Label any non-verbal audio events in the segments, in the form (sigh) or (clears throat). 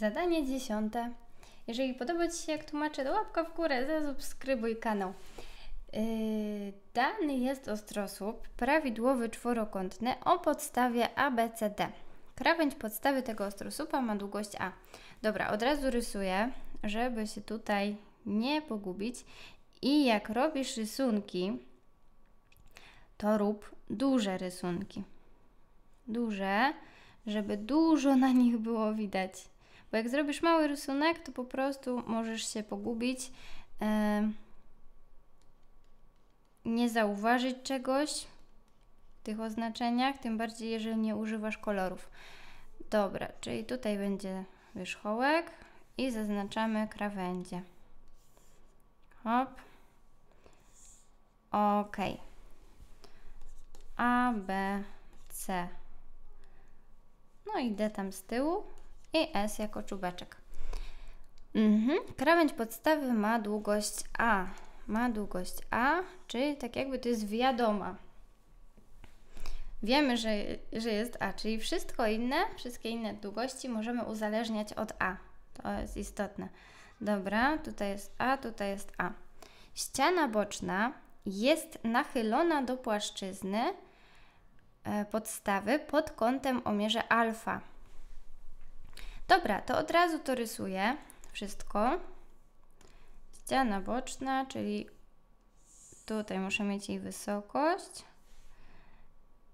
Zadanie dziesiąte. Jeżeli podoba Ci się, jak tłumaczę, to łapka w górę, zasubskrybuj kanał. Yy, dany jest ostrosłup prawidłowy czworokątny o podstawie ABCD. Krawędź podstawy tego ostrosłupa ma długość A. Dobra, od razu rysuję, żeby się tutaj nie pogubić. I jak robisz rysunki, to rób duże rysunki. Duże, żeby dużo na nich było widać. Bo jak zrobisz mały rysunek, to po prostu możesz się pogubić, nie zauważyć czegoś w tych oznaczeniach, tym bardziej jeżeli nie używasz kolorów. Dobra, czyli tutaj będzie wierzchołek i zaznaczamy krawędzie. Hop. Ok. A, B, C. No i D tam z tyłu i S jako czubeczek. Mhm. Krawędź podstawy ma długość A. Ma długość A, czyli tak jakby to jest wiadoma. Wiemy, że, że jest A, czyli wszystko inne, wszystkie inne długości możemy uzależniać od A. To jest istotne. Dobra, tutaj jest A, tutaj jest A. Ściana boczna jest nachylona do płaszczyzny e, podstawy pod kątem o mierze alfa. Dobra, to od razu to rysuję wszystko. Ściana boczna, czyli tutaj muszę mieć jej wysokość.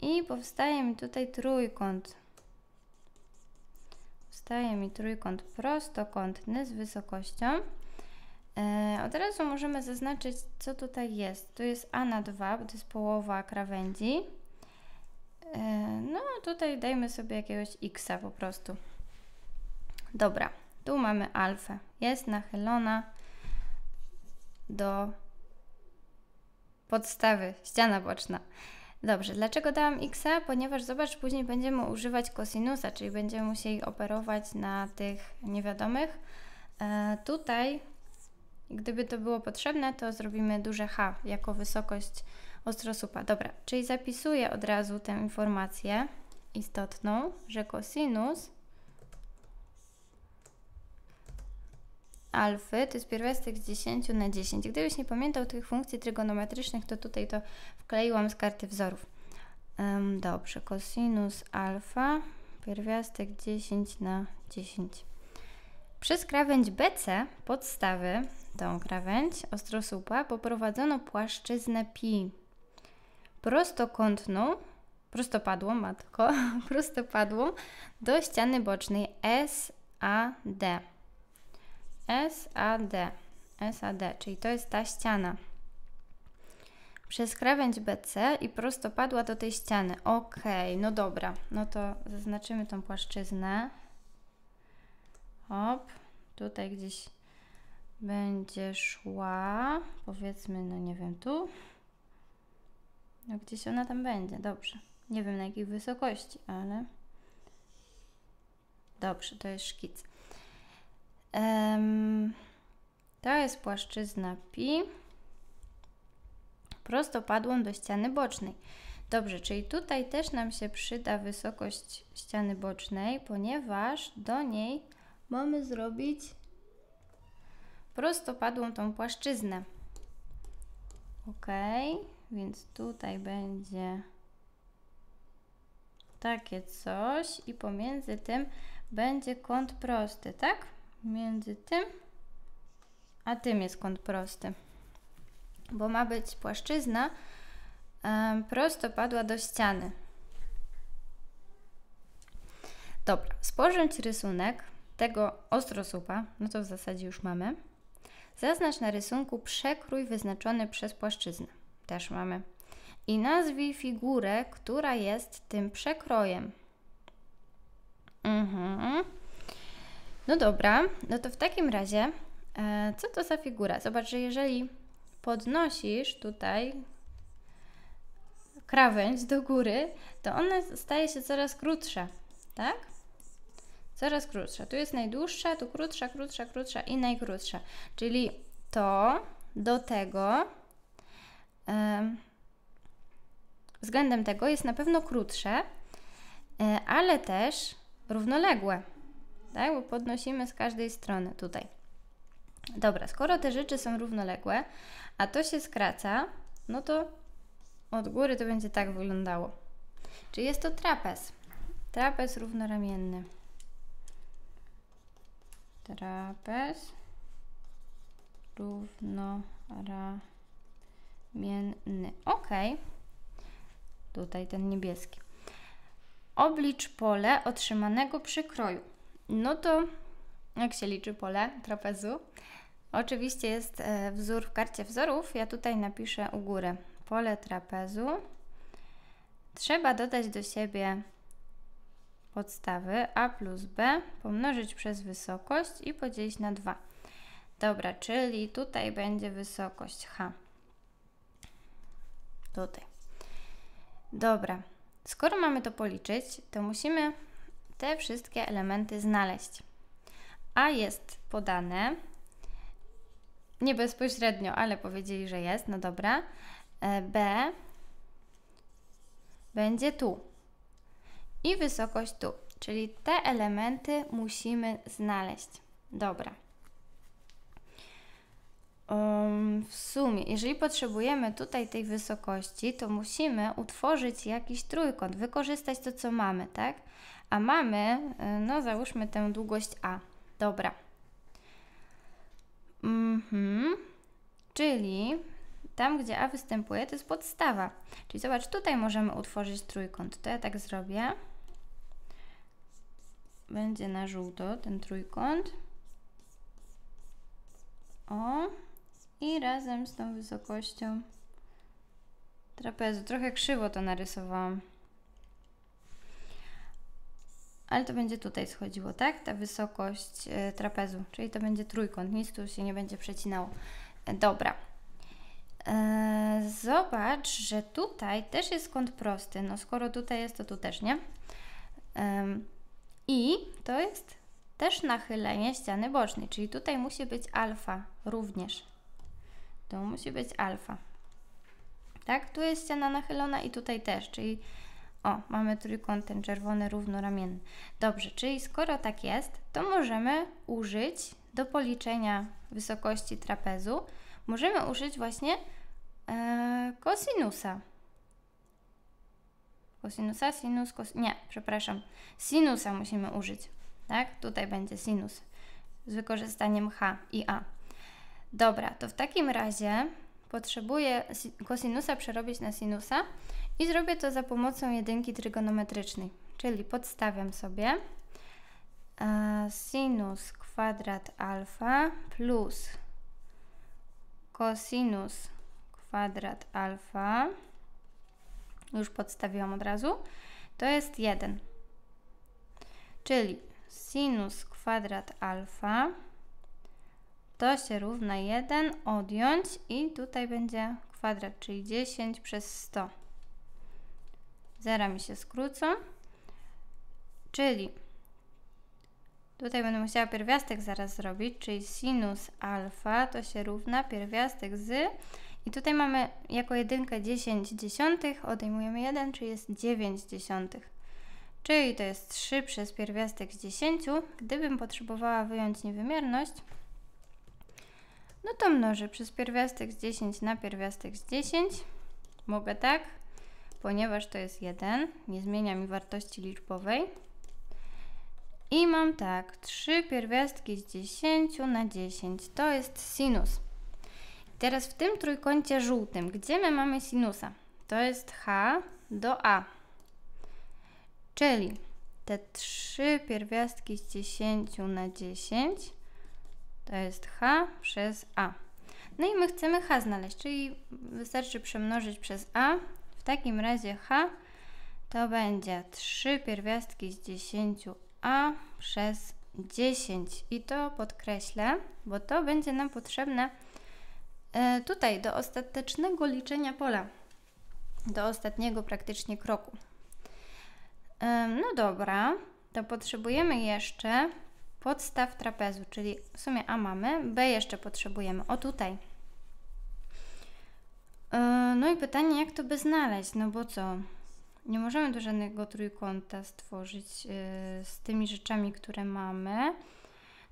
I powstaje mi tutaj trójkąt. Powstaje mi trójkąt prostokątny z wysokością. E, od razu możemy zaznaczyć, co tutaj jest. Tu jest A na 2, bo to jest połowa krawędzi. E, no, tutaj dajmy sobie jakiegoś X po prostu. Dobra, tu mamy alfę. Jest nachylona do podstawy, ściana boczna. Dobrze, dlaczego dałam x? Ponieważ zobacz, później będziemy używać kosinusa, czyli będziemy musieli operować na tych niewiadomych. E, tutaj, gdyby to było potrzebne, to zrobimy duże h jako wysokość ostrosupa. Dobra, czyli zapisuję od razu tę informację istotną, że kosinus alfy to jest pierwiastek z 10 na 10. Gdybyś nie pamiętał tych funkcji trygonometrycznych, to tutaj to wkleiłam z karty wzorów. Um, dobrze, cosinus alfa, pierwiastek 10 na 10. Przez krawędź BC podstawy, tą krawędź ostrosłupa, poprowadzono płaszczyznę pi prostokątną, prostopadłą, matko, (laughs) prostopadłą do ściany bocznej SAD. SAD. SAD, czyli to jest ta ściana. Przez krawędź BC i prostopadła do tej ściany. Ok, no dobra. No to zaznaczymy tą płaszczyznę. Hop, tutaj gdzieś będzie szła, powiedzmy, no nie wiem, tu. No gdzieś ona tam będzie, dobrze. Nie wiem na jakiej wysokości, ale dobrze, to jest szkic. To jest płaszczyzna pi prostopadłą do ściany bocznej. Dobrze, czyli tutaj też nam się przyda wysokość ściany bocznej, ponieważ do niej mamy zrobić prostopadłą tą płaszczyznę. Ok, więc tutaj będzie takie coś i pomiędzy tym będzie kąt prosty, tak? Między tym a tym jest kąt prosty. Bo ma być płaszczyzna prostopadła do ściany. Dobra, sporządź rysunek tego ostrosłupa, no to w zasadzie już mamy. Zaznacz na rysunku przekrój wyznaczony przez płaszczyznę. Też mamy. I nazwij figurę, która jest tym przekrojem. Mhm. No dobra, no to w takim razie, e, co to za figura? Zobacz, że jeżeli podnosisz tutaj krawędź do góry, to ona staje się coraz krótsza, tak? Coraz krótsza. Tu jest najdłuższa, tu krótsza, krótsza, krótsza i najkrótsza. Czyli to do tego e, względem tego jest na pewno krótsze, e, ale też równoległe. Tak? Bo podnosimy z każdej strony tutaj. Dobra, skoro te rzeczy są równoległe, a to się skraca, no to od góry to będzie tak wyglądało. Czyli jest to trapez. Trapez równoramienny. Trapez równoramienny. Ok. Tutaj ten niebieski. Oblicz pole otrzymanego przykroju. No to jak się liczy pole trapezu? Oczywiście jest e, wzór w karcie wzorów. Ja tutaj napiszę u góry pole trapezu. Trzeba dodać do siebie podstawy a plus b, pomnożyć przez wysokość i podzielić na 2. Dobra, czyli tutaj będzie wysokość h. Tutaj. Dobra, skoro mamy to policzyć, to musimy te wszystkie elementy znaleźć. A jest podane, nie bezpośrednio, ale powiedzieli, że jest, no dobra. E, B będzie tu i wysokość tu, czyli te elementy musimy znaleźć. Dobra. Um, w sumie, jeżeli potrzebujemy tutaj tej wysokości, to musimy utworzyć jakiś trójkąt, wykorzystać to, co mamy, tak? A mamy, e, no załóżmy tę długość A. Dobra. Mhm. Czyli tam, gdzie A występuje, to jest podstawa. Czyli zobacz, tutaj możemy utworzyć trójkąt. To ja tak zrobię. Będzie na żółto ten trójkąt. O. I razem z tą wysokością trapezu. Trochę krzywo to narysowałam. Ale to będzie tutaj schodziło, tak? Ta wysokość y, trapezu, czyli to będzie trójkąt. Nic tu się nie będzie przecinało. E, dobra. E, zobacz, że tutaj też jest kąt prosty. No skoro tutaj jest, to tu też, nie? I to jest też nachylenie ściany bocznej, czyli tutaj musi być alfa również. Tu musi być alfa. Tak, tu jest ściana nachylona i tutaj też, czyli o, mamy trójkąt ten czerwony równoramienny. Dobrze, czyli skoro tak jest, to możemy użyć do policzenia wysokości trapezu możemy użyć właśnie e, kosinusa. Kosinusa, sinus, kos... Nie, przepraszam. Sinusa musimy użyć. Tak? Tutaj będzie sinus z wykorzystaniem H i A. Dobra, to w takim razie potrzebuję kosinusa przerobić na sinusa i zrobię to za pomocą jedynki trygonometrycznej. Czyli podstawiam sobie e, sinus kwadrat alfa plus kosinus kwadrat alfa, już podstawiłam od razu, to jest 1. Czyli sinus kwadrat alfa to się równa 1, odjąć i tutaj będzie kwadrat, czyli 10 przez 100. Zera mi się skrócą, czyli Tutaj będę musiała pierwiastek zaraz zrobić, czyli sinus alfa to się równa pierwiastek z i tutaj mamy jako jedynkę 10 dziesiątych, odejmujemy 1, czyli jest 9 dziesiątych. Czyli to jest 3 przez pierwiastek z 10. Gdybym potrzebowała wyjąć niewymierność, no to mnożę przez pierwiastek z 10 na pierwiastek z 10. Mogę tak, ponieważ to jest 1, nie zmienia mi wartości liczbowej. I mam tak, 3 pierwiastki z 10 na 10. To jest sinus. Teraz w tym trójkącie żółtym, gdzie my mamy sinusa? To jest H do A. Czyli te 3 pierwiastki z 10 na 10 to jest H przez A. No i my chcemy H znaleźć, czyli wystarczy przemnożyć przez A. W takim razie H to będzie 3 pierwiastki z 10 a przez 10 i to podkreślę, bo to będzie nam potrzebne e, tutaj do ostatecznego liczenia pola, do ostatniego praktycznie kroku. E, no dobra, to potrzebujemy jeszcze podstaw trapezu, czyli w sumie A mamy, B jeszcze potrzebujemy, o tutaj. E, no i pytanie, jak to by znaleźć, no bo co? nie możemy do żadnego trójkąta stworzyć yy, z tymi rzeczami, które mamy.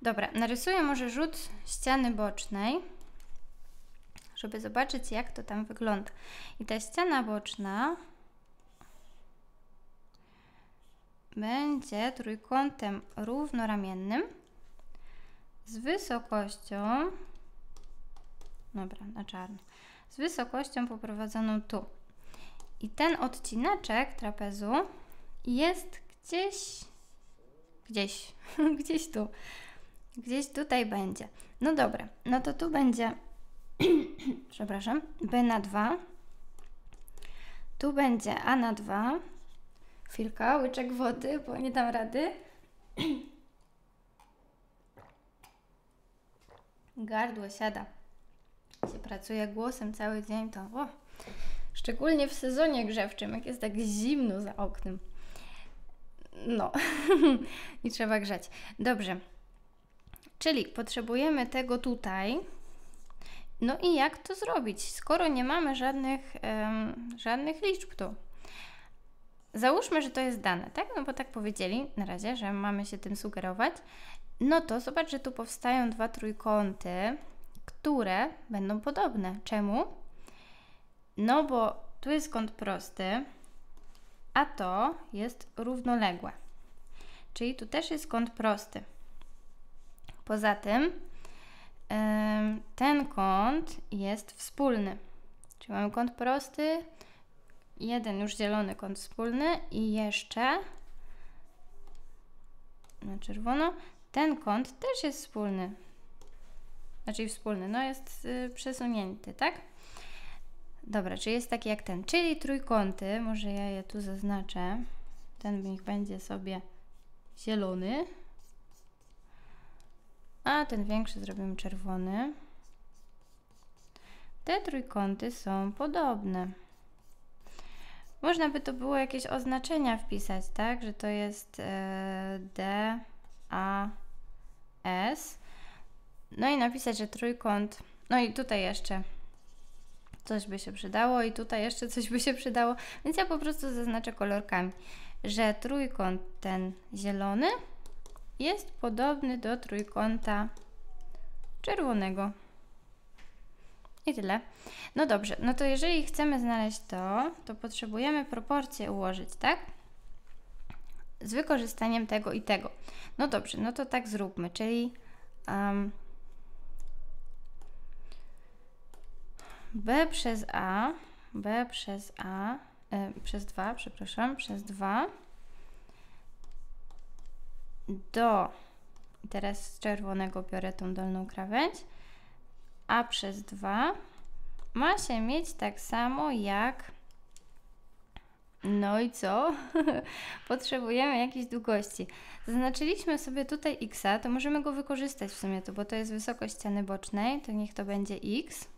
Dobra, narysuję może rzut ściany bocznej, żeby zobaczyć, jak to tam wygląda. I ta ściana boczna będzie trójkątem równoramiennym z wysokością, dobra, na czarno, z wysokością poprowadzoną tu. I ten odcinaczek trapezu jest gdzieś, gdzieś, (laughs) gdzieś tu, gdzieś tutaj będzie. No dobra, no to tu będzie, (clears throat) przepraszam, B na 2, tu będzie A na 2, chwilka, łyczek wody, bo nie dam rady. (clears throat) Gardło siada. Się pracuje głosem cały dzień, to o, szczególnie w sezonie grzewczym, jak jest tak zimno za oknem. No, (laughs) i trzeba grzać. Dobrze, czyli potrzebujemy tego tutaj. No i jak to zrobić, skoro nie mamy żadnych, żadnych liczb tu? Załóżmy, że to jest dane, tak? No bo tak powiedzieli na razie, że mamy się tym sugerować. No to zobacz, że tu powstają dwa trójkąty, które będą podobne. Czemu? No bo tu jest kąt prosty, a to jest równoległe. Czyli tu też jest kąt prosty. Poza tym ten kąt jest wspólny. Czyli mamy kąt prosty, jeden już zielony kąt wspólny i jeszcze na czerwono ten kąt też jest wspólny. Znaczy wspólny, no jest y, przesunięty, tak? Dobra, czy jest taki jak ten, czyli trójkąty, może ja je tu zaznaczę. Ten niech będzie sobie zielony, a ten większy zrobimy czerwony. Te trójkąty są podobne. Można by to było jakieś oznaczenia wpisać, tak? Że to jest e, D, A, S. No i napisać, że trójkąt. No i tutaj jeszcze coś by się przydało, i tutaj jeszcze coś by się przydało, więc ja po prostu zaznaczę kolorkami, że trójkąt ten zielony jest podobny do trójkąta czerwonego. I tyle. No dobrze, no to jeżeli chcemy znaleźć to, to potrzebujemy proporcje ułożyć, tak? Z wykorzystaniem tego i tego. No dobrze, no to tak zróbmy, czyli um, b przez a, b przez a, e, przez 2, przepraszam, przez 2 do, teraz z czerwonego biorę tą dolną krawędź, a przez 2 ma się mieć tak samo jak no i co? (laughs) Potrzebujemy jakiejś długości. Zaznaczyliśmy sobie tutaj x, to możemy go wykorzystać w sumie, to, bo to jest wysokość ściany bocznej, to niech to będzie x.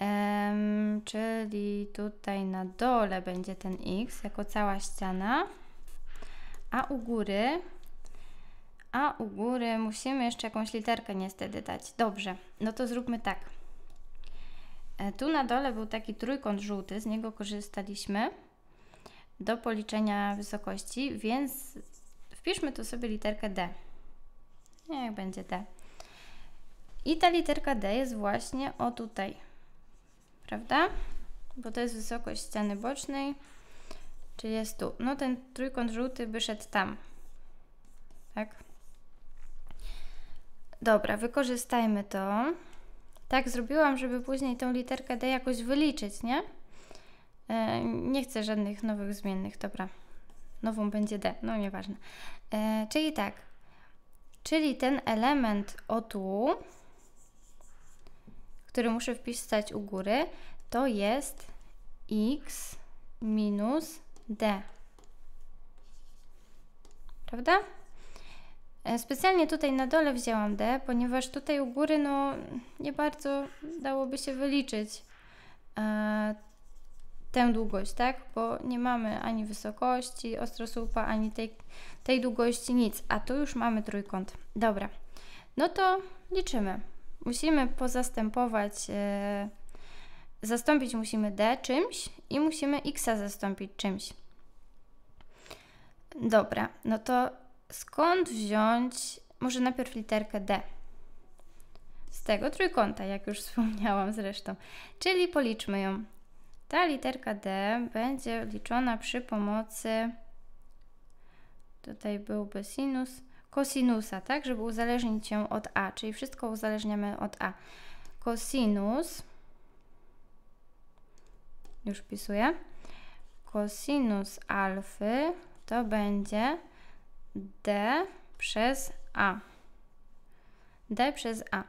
Um, czyli tutaj na dole będzie ten x jako cała ściana, a u góry a u góry musimy jeszcze jakąś literkę niestety dać. Dobrze, no to zróbmy tak. E, tu na dole był taki trójkąt żółty, z niego korzystaliśmy do policzenia wysokości, więc wpiszmy tu sobie literkę D. Niech będzie D. I ta literka D jest właśnie o tutaj, prawda? Bo to jest wysokość ściany bocznej, czyli jest tu. No ten trójkąt żółty by szedł tam, tak? Dobra, wykorzystajmy to. Tak zrobiłam, żeby później tą literkę D jakoś wyliczyć, nie? E, nie chcę żadnych nowych zmiennych, dobra. Nową będzie D, no nieważne. E, czyli tak, czyli ten element o tu, który muszę wpisać u góry, to jest x minus d. Prawda? E, specjalnie tutaj na dole wzięłam D, ponieważ tutaj u góry no nie bardzo dałoby się wyliczyć e, tę długość, tak? Bo nie mamy ani wysokości ostrosłupa, ani tej, tej długości, nic. A tu już mamy trójkąt. Dobra, no to liczymy. Musimy pozastępować e, zastąpić musimy d czymś i musimy x zastąpić czymś. Dobra, no to skąd wziąć, może najpierw literkę d? Z tego trójkąta, jak już (laughs) wspomniałam zresztą. Czyli policzmy ją. Ta literka D będzie liczona przy pomocy, tutaj byłby sinus, kosinusa, tak, żeby uzależnić ją od A, czyli wszystko uzależniamy od A. Kosinus, już wpisuję, kosinus alfy to będzie D przez A. D przez A.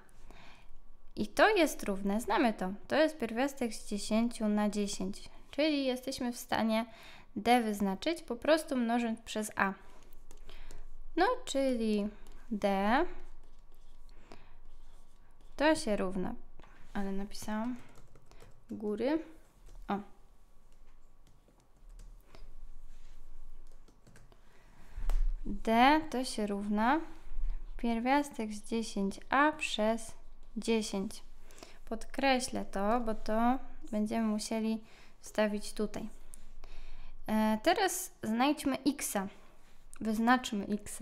I to jest równe, znamy to, to jest pierwiastek z 10 na 10, czyli jesteśmy w stanie d wyznaczyć po prostu mnożąc przez a. No, czyli d to się równa, ale napisałam góry, o. d to się równa pierwiastek z 10a przez 10. Podkreślę to, bo to będziemy musieli wstawić tutaj. E, teraz znajdźmy x. Wyznaczmy x.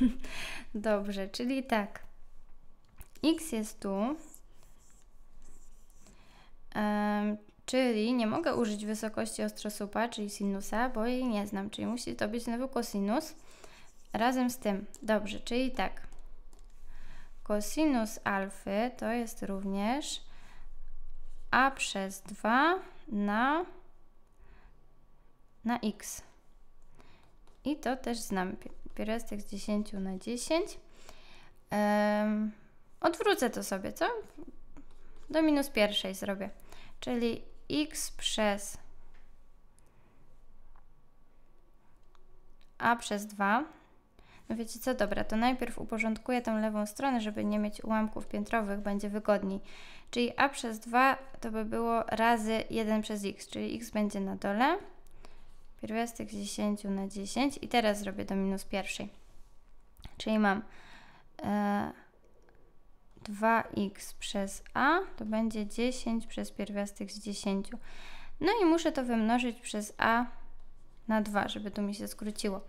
(laughs) Dobrze, czyli tak. x jest tu. E, czyli nie mogę użyć wysokości ostrosłupa, czyli sinusa, bo jej nie znam, czyli musi to być znowu kosinus razem z tym. Dobrze, czyli tak. Kosinus alfy to jest również a przez 2 na, na x. I to też znamy. Pierwiastek z 10 na 10. Um, odwrócę to sobie, co? Do minus pierwszej zrobię. Czyli x przez a przez 2 no wiecie co, dobra, to najpierw uporządkuję tą lewą stronę, żeby nie mieć ułamków piętrowych, będzie wygodniej. Czyli a przez 2 to by było razy 1 przez x, czyli x będzie na dole, pierwiastek z 10 na 10 i teraz zrobię do minus pierwszej. Czyli mam e, 2x przez a, to będzie 10 przez pierwiastek z 10. No i muszę to wymnożyć przez a na 2, żeby tu mi się skróciło.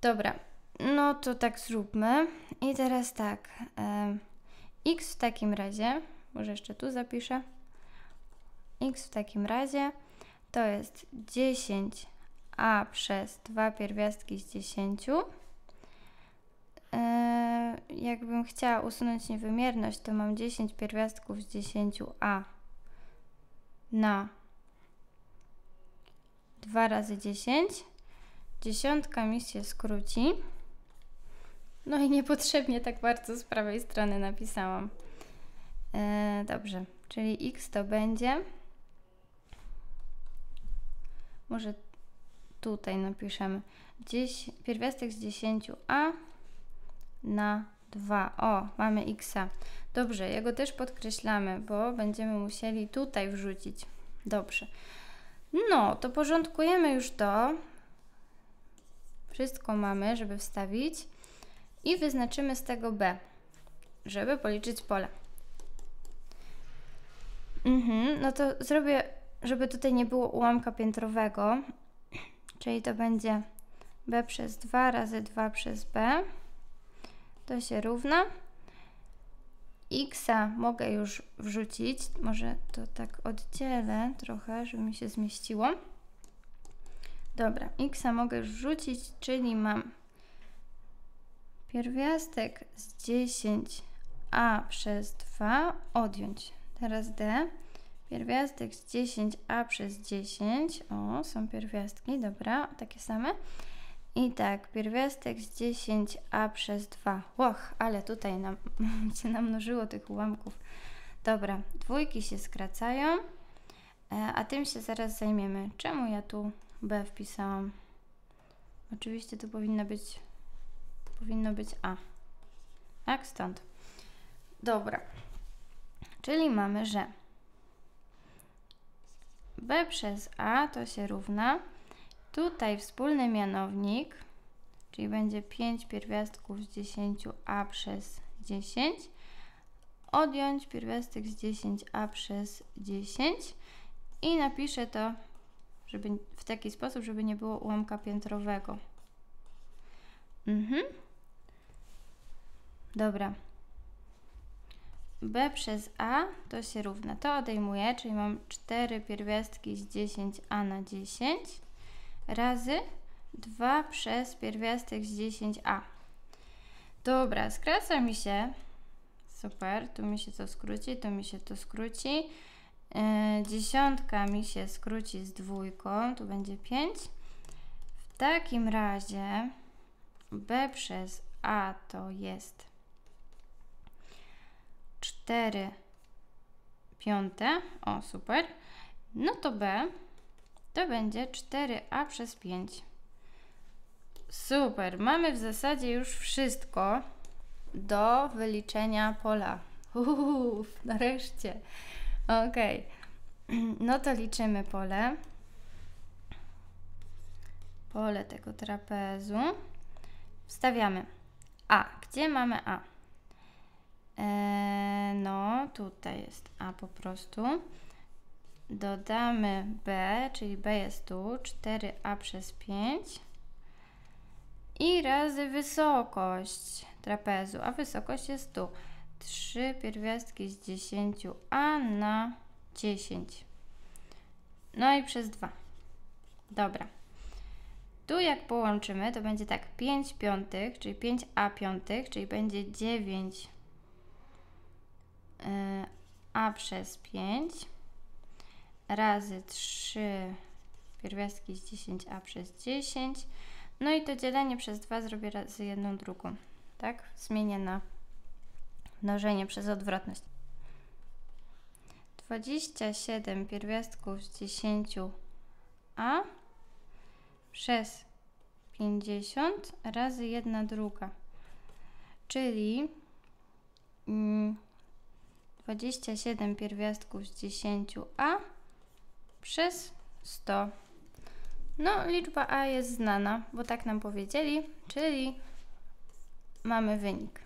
Dobra, no to tak zróbmy. I teraz tak. x w takim razie, może jeszcze tu zapiszę. x w takim razie to jest 10a przez 2 pierwiastki z 10. E, jakbym chciała usunąć niewymierność, to mam 10 pierwiastków z 10a na 2 razy 10. Dziesiątka mi się skróci. No i niepotrzebnie tak bardzo z prawej strony napisałam. E, dobrze, czyli x to będzie. Może tutaj napiszemy 10, pierwiastek z 10a na 2. O, mamy x. Dobrze, jego też podkreślamy, bo będziemy musieli tutaj wrzucić. Dobrze. No, to porządkujemy już to. Wszystko mamy, żeby wstawić i wyznaczymy z tego B, żeby policzyć pole. Mhm, no to zrobię, żeby tutaj nie było ułamka piętrowego, czyli to będzie B przez 2 razy 2 przez B. To się równa. X mogę już wrzucić. Może to tak oddzielę trochę, żeby mi się zmieściło. Dobra, X mogę już wrzucić, czyli mam pierwiastek z 10a przez 2 odjąć. Teraz d. Pierwiastek z 10a przez 10. O, są pierwiastki, dobra, takie same. I tak, pierwiastek z 10a przez 2. Łoch, ale tutaj nam (laughs) się namnożyło tych ułamków. Dobra, dwójki się skracają, e, a tym się zaraz zajmiemy. Czemu ja tu b wpisałam? Oczywiście to powinno być powinno być A. Jak stąd? Dobra. Czyli mamy, że B przez A to się równa. Tutaj wspólny mianownik, czyli będzie 5 pierwiastków z 10a przez 10 odjąć pierwiastek z 10a przez 10 i napiszę to żeby, w taki sposób, żeby nie było ułamka piętrowego. Mhm. Dobra. B przez a to się równa. To odejmuję, czyli mam 4 pierwiastki z 10a na 10 razy 2 przez pierwiastek z 10a. Dobra, skraca mi się. Super, tu mi się to skróci, tu mi się to skróci. Yy, dziesiątka mi się skróci z dwójką, tu będzie 5. W takim razie b przez a to jest 4 piąte. O, super. No to b to będzie 4a przez 5. Super, mamy w zasadzie już wszystko do wyliczenia pola. Uff, nareszcie. Ok, no to liczymy pole. Pole tego trapezu. Wstawiamy A. Gdzie mamy A? Eee, no, tutaj jest A po prostu. Dodamy B, czyli B jest tu, 4A przez 5 i razy wysokość trapezu, a wysokość jest tu. 3 pierwiastki z 10 a na 10 no i przez 2 dobra. Tu jak połączymy to będzie tak. 5 piątych, czyli 5a piątych, czyli będzie 9 e, a przez 5 razy 3 pierwiastki z 10a przez 10 no i to dzielenie przez 2 zrobię razy jedną drugą. Tak? Zmienię na mnożenie przez odwrotność. 27 pierwiastków z 10a przez 50 razy 1 druga. Czyli 27 mm, pierwiastków z 10a przez 100. No, liczba A jest znana, bo tak nam powiedzieli, czyli mamy wynik.